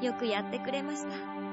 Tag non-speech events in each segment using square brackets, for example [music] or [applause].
よくやってくれました。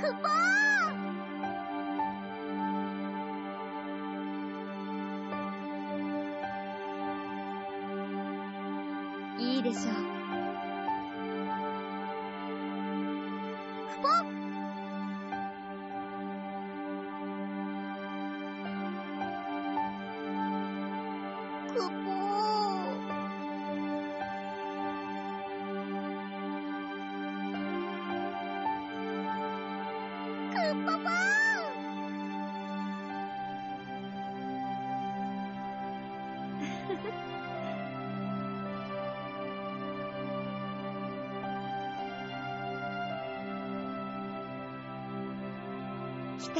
クポいいでしょう。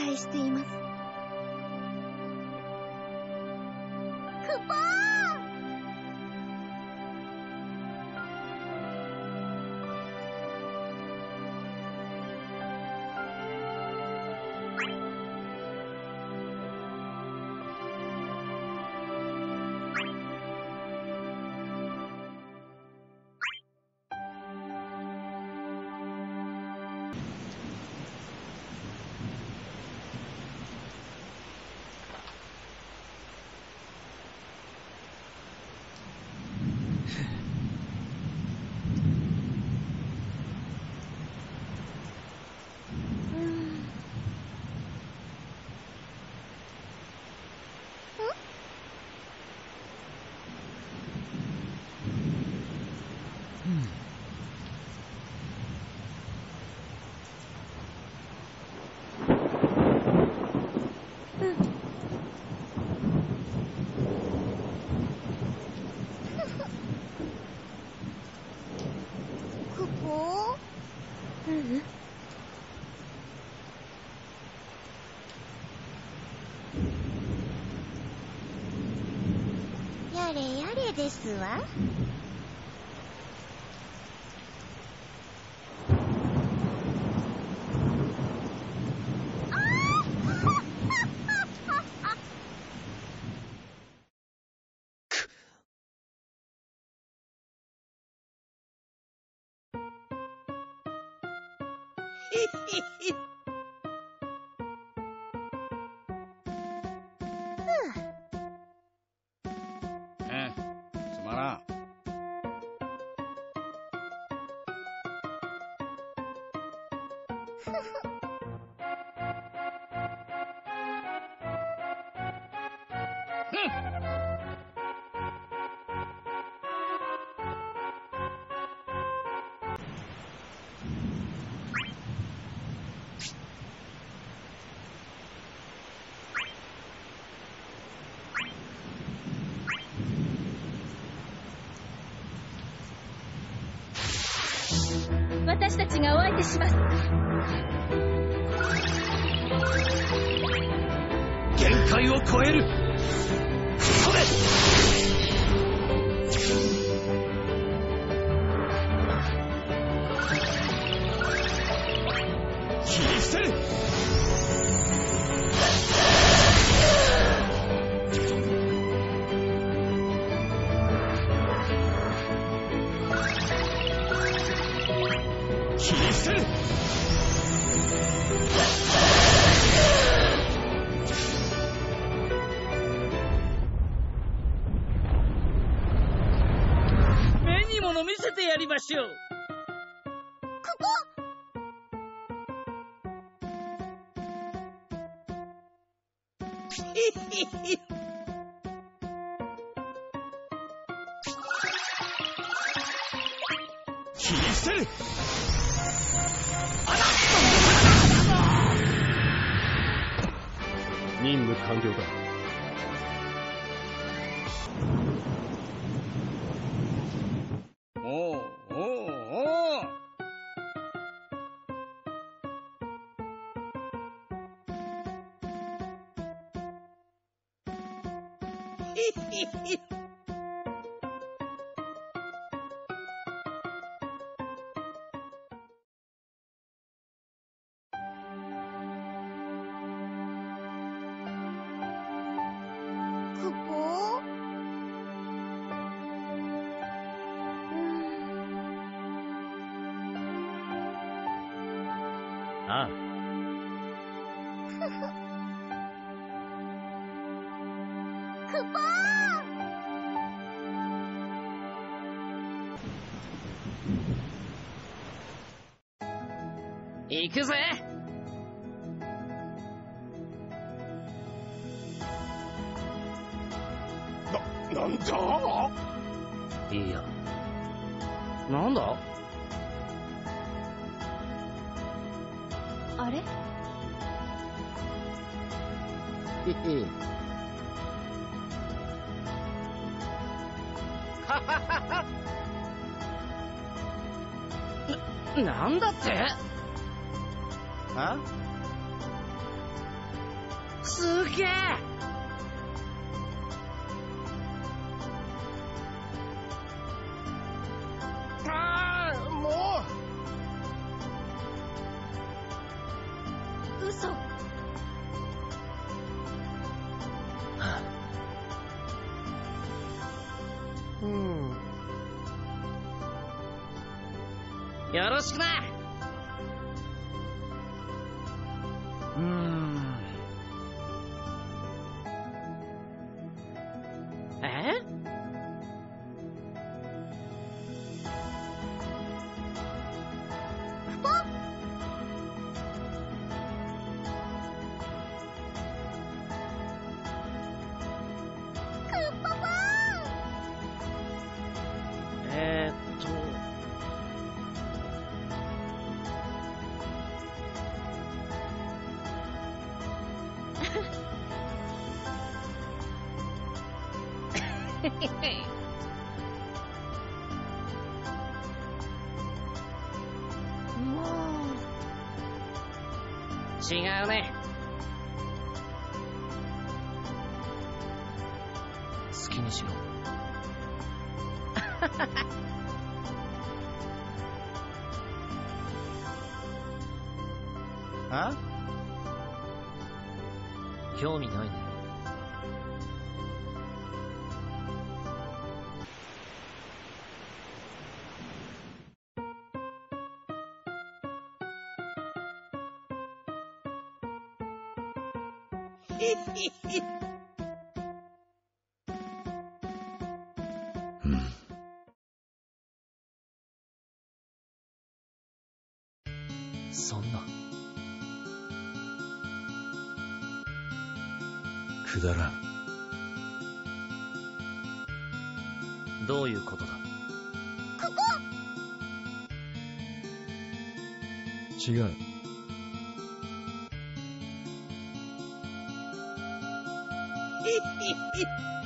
待しています。ですわ。私 [laughs] たちがお相手します。限界を超える。気にし任務完了だ。いいや。なんだ？あれ？へへな、[laughs] なんだって？あ？すげえ！[laughs] 違うね。違う。[laughs]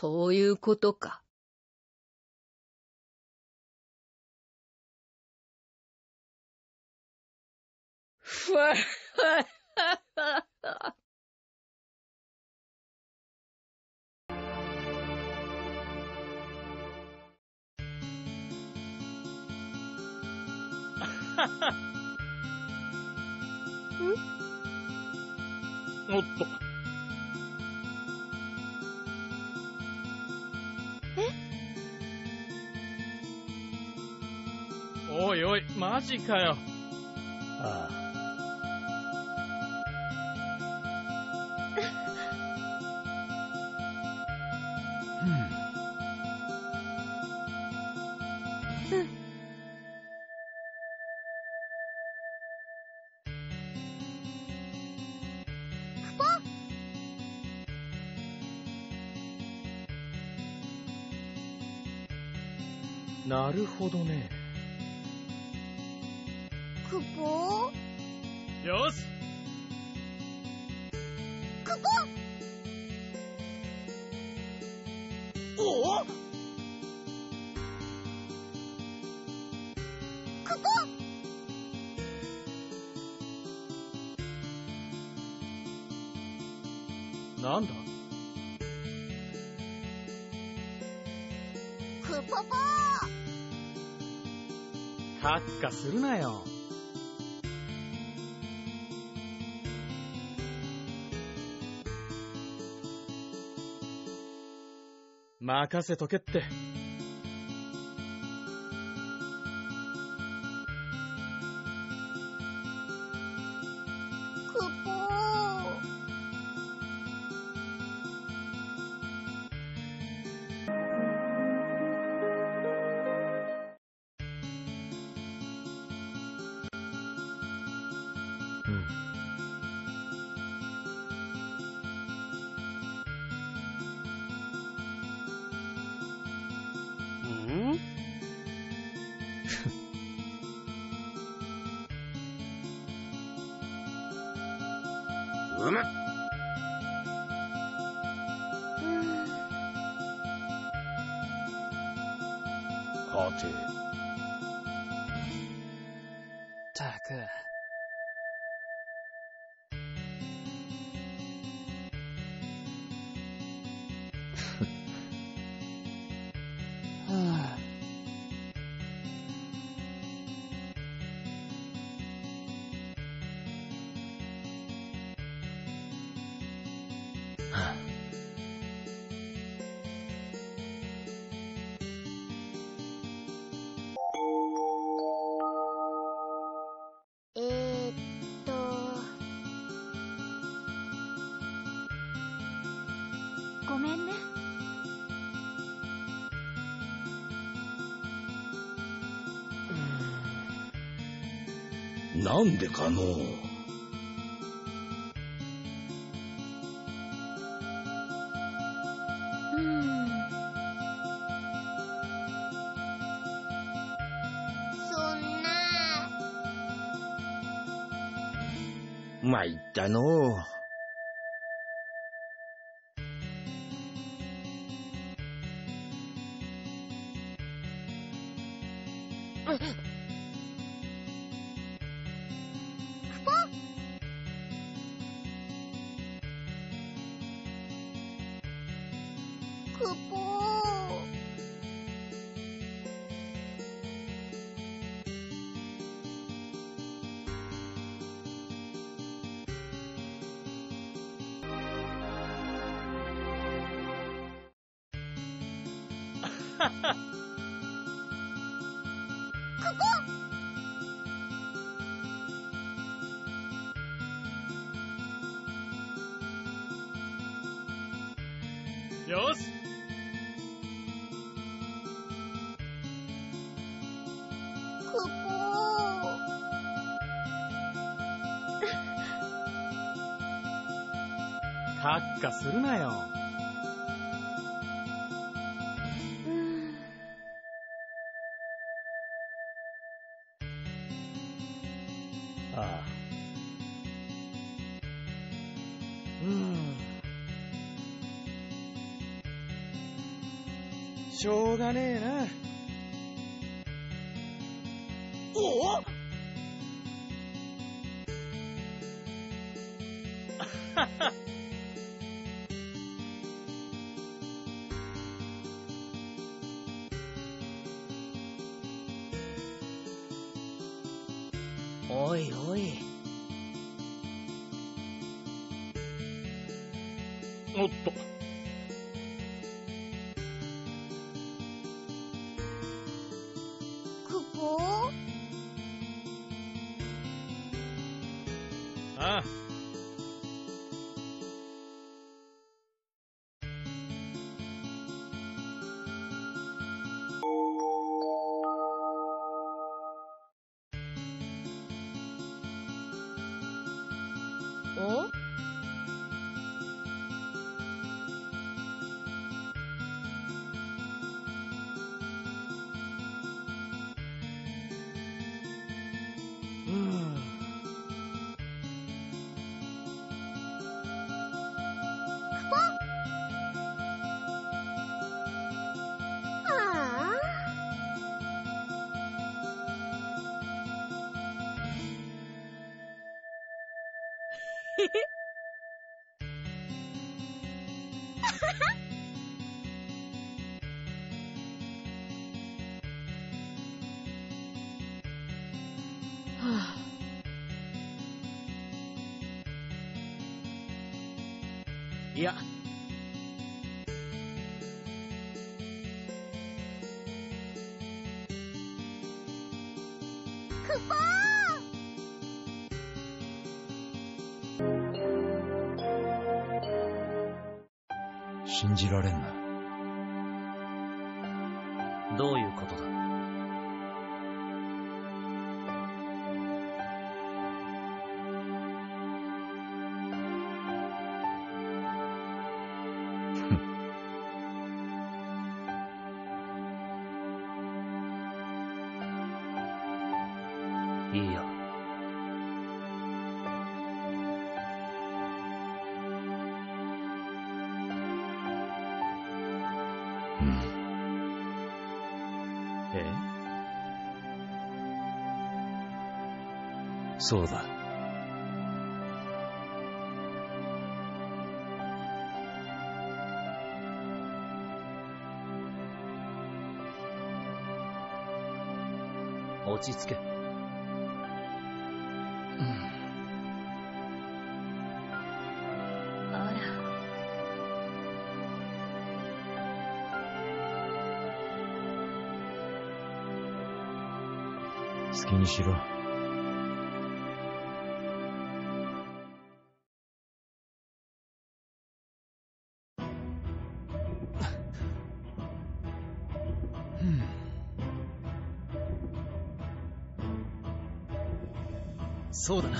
そういうことか。ふわおっと。[laughs] マジかよ。ああ。なるほどね。カッカするなよ。任せとけって。なんでかのう。うんそんな参ったのう。よしクポカッカするなよ。おう信じられんな。どういうことだ？そうだ。落ち着け。あら。好きにしろ。そうだな。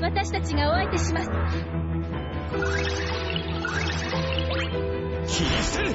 私たちがお相手します。切り捨てる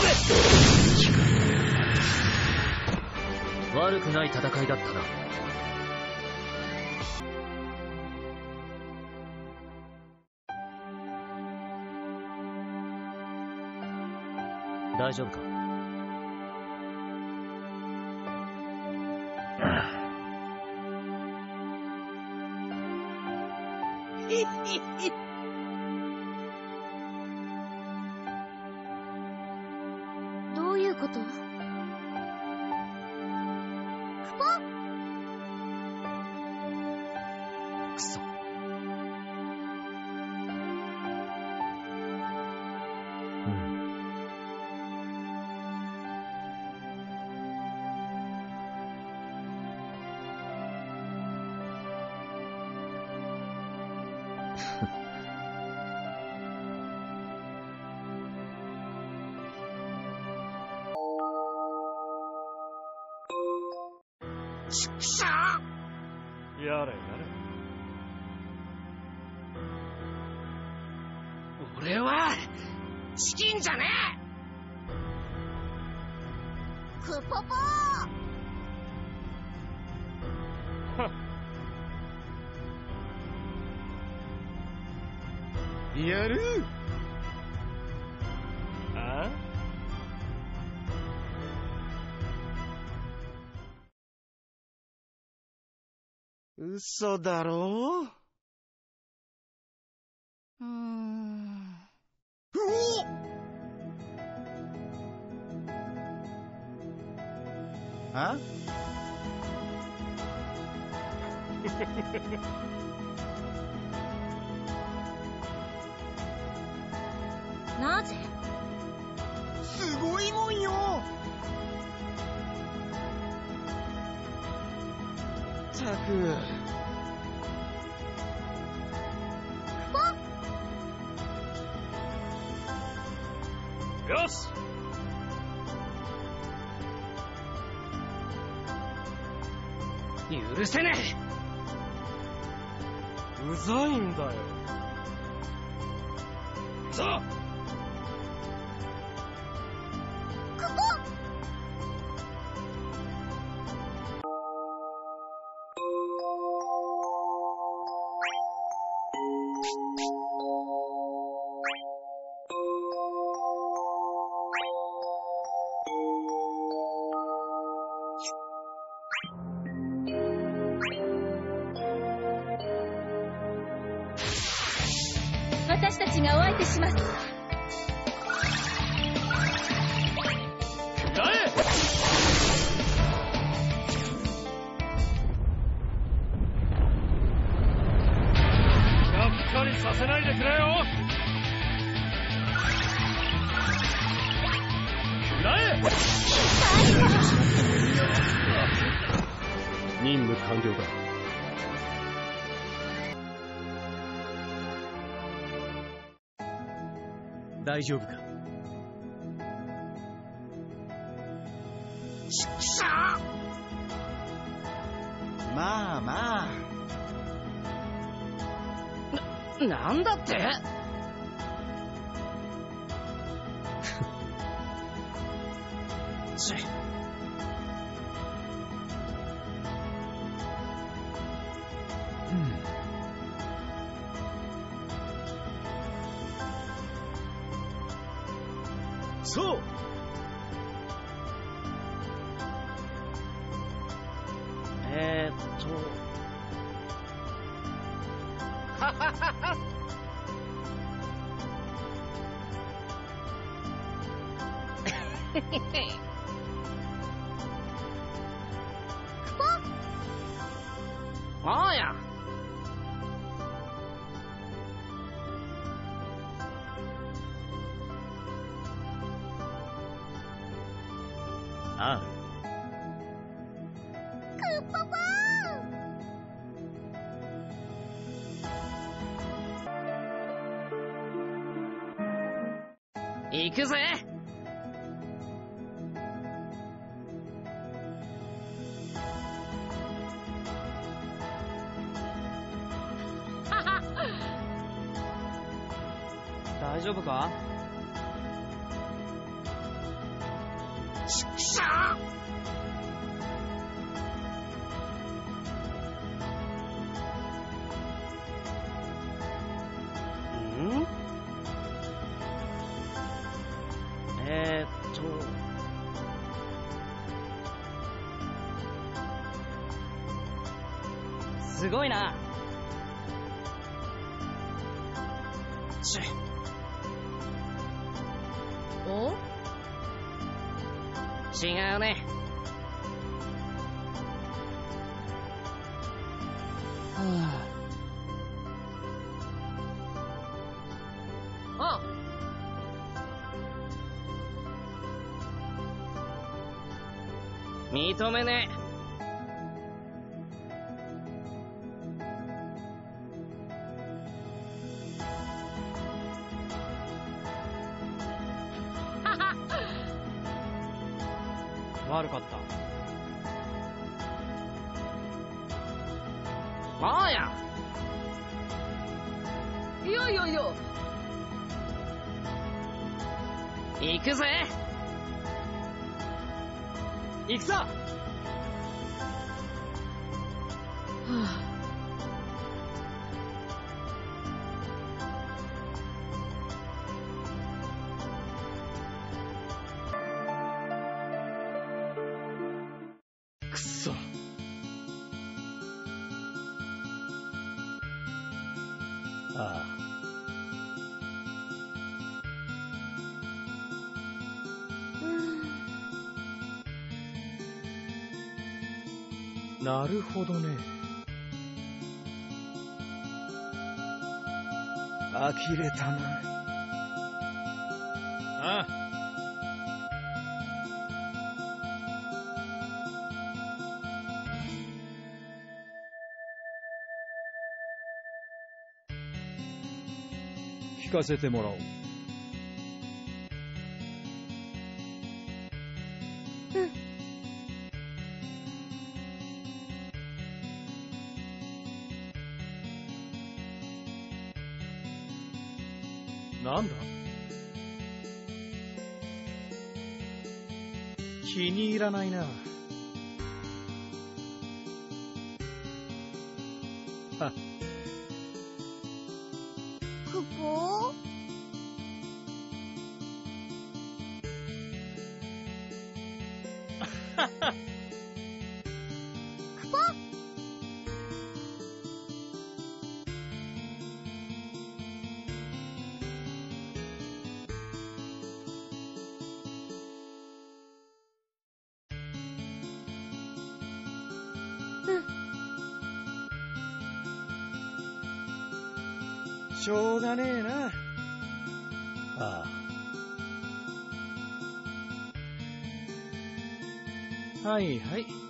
れ悪くない戦いだったな。大丈夫か？[laughs] やるあ？嘘だろうーん。あ？なぜ？すごいもんよ。ったくよし。許せねうざいんだよ。さあします。大丈夫か？まあまあななんだってえー、っと。あ [laughs] いな。ちお？違うね。あ認めねえ。なるほどね。呆れたな。ああ。聞かせてもらおう。らないな。しょうがねえな。ああ。はいはい。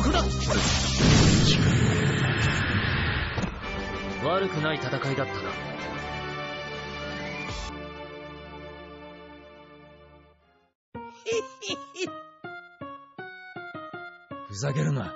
ここだ悪くない戦いだったな。[laughs] ふざけるな。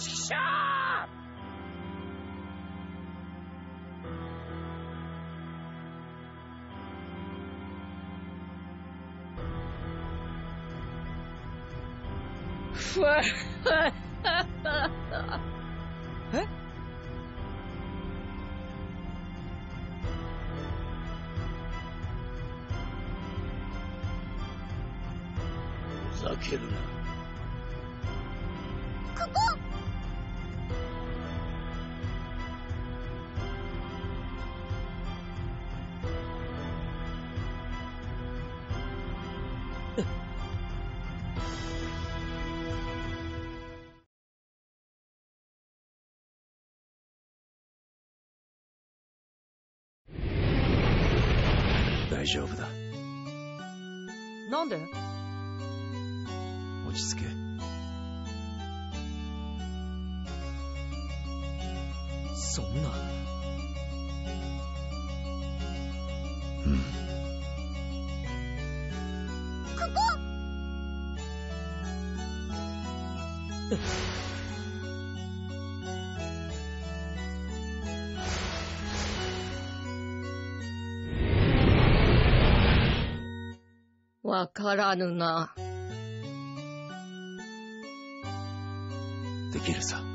Sharp! huh? Zakirna. わからぬな。できるさ。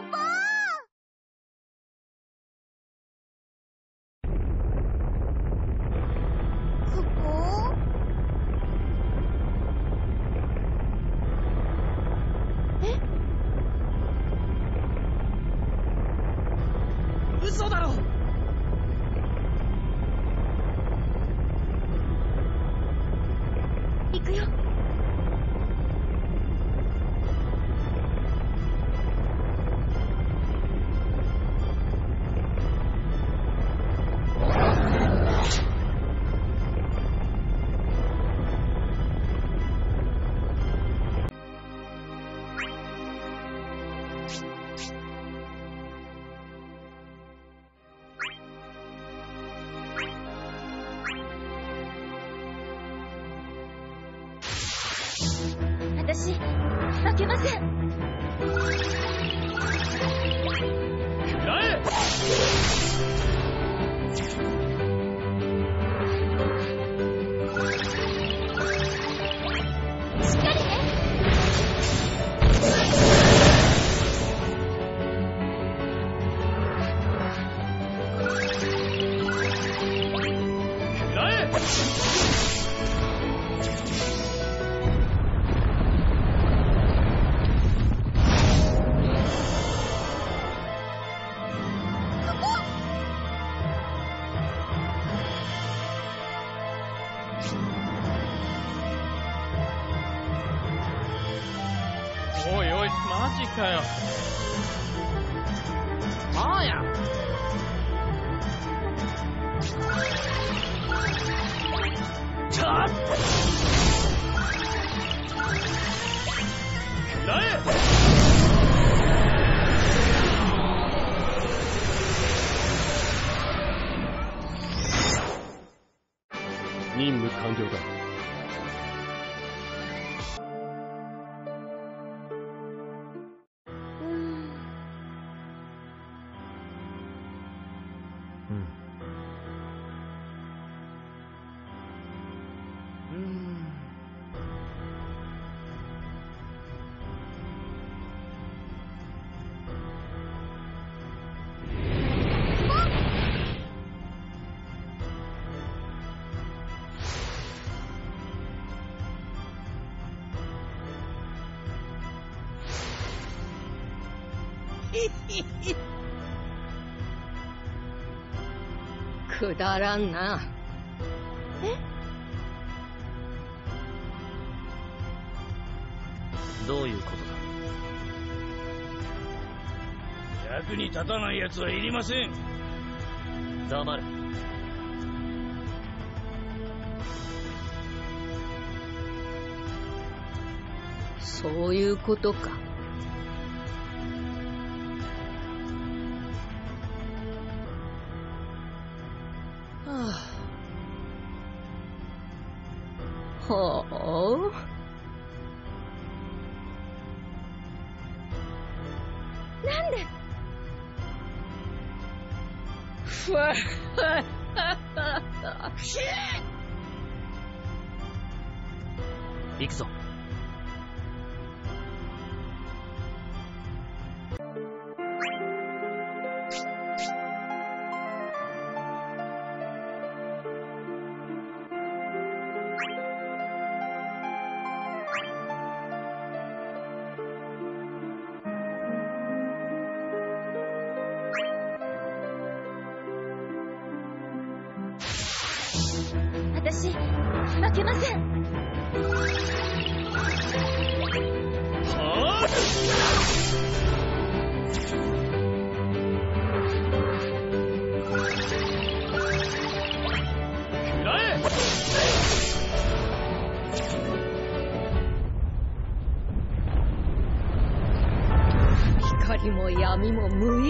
ーポンくだらんな。どういうことだ？役に立たない奴はいりません。黙れそういうことか。負けません。闇も無意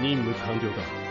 任務完了だ。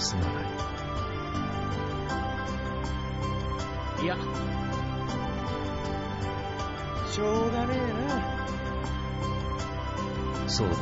すまない。いやしょうがねえな。そうだ。